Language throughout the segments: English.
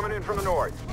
coming in from the north.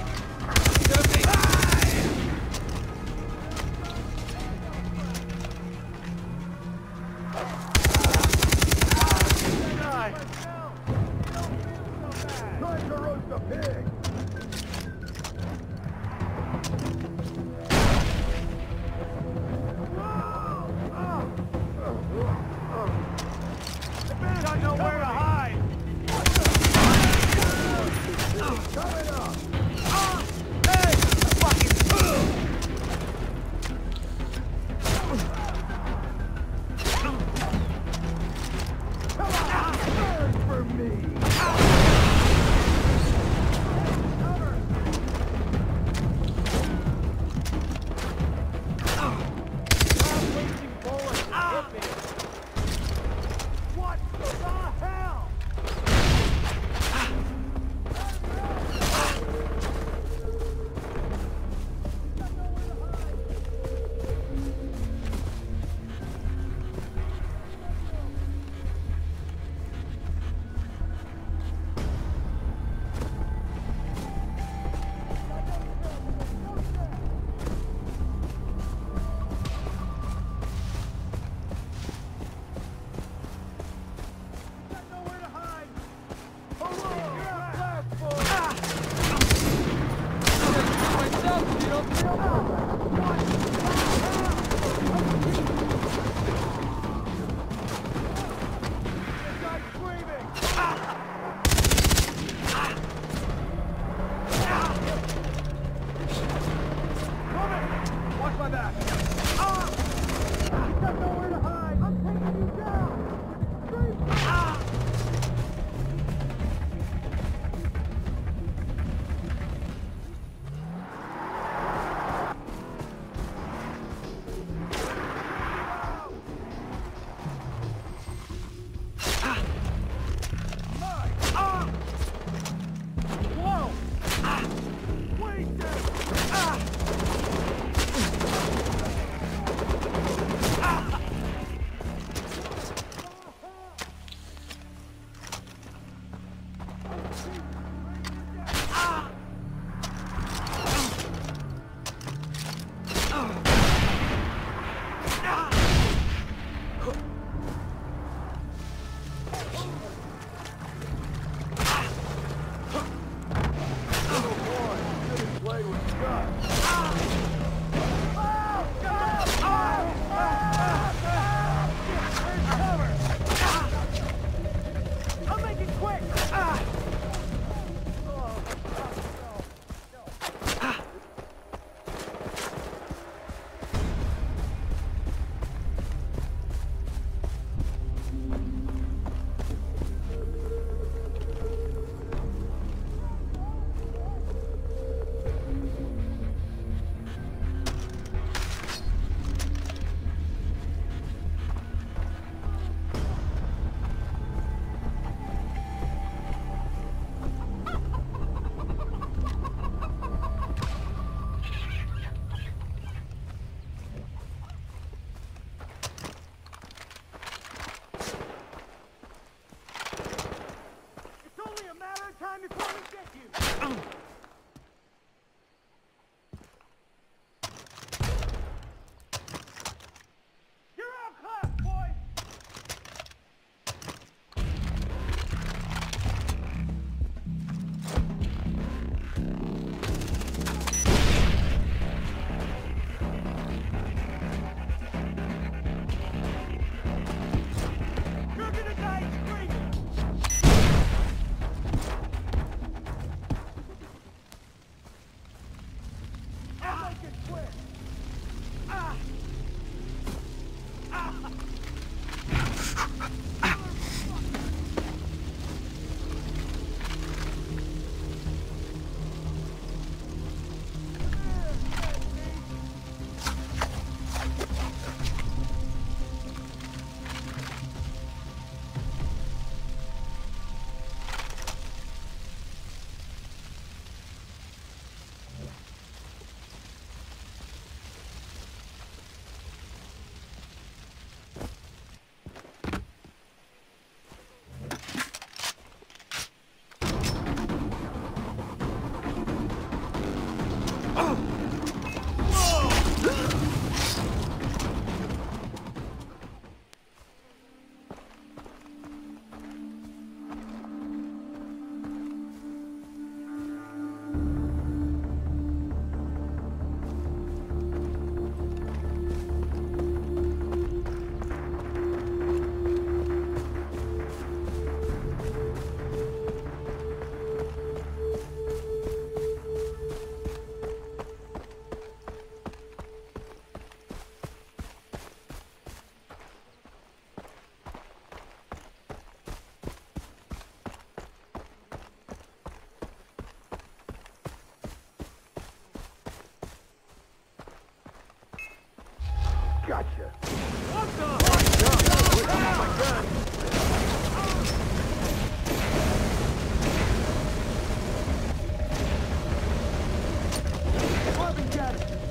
that!